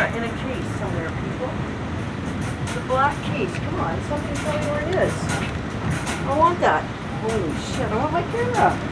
In a case somewhere, people. The black case. Come on, somebody tell me where it is. I want that. Holy shit, I want my camera.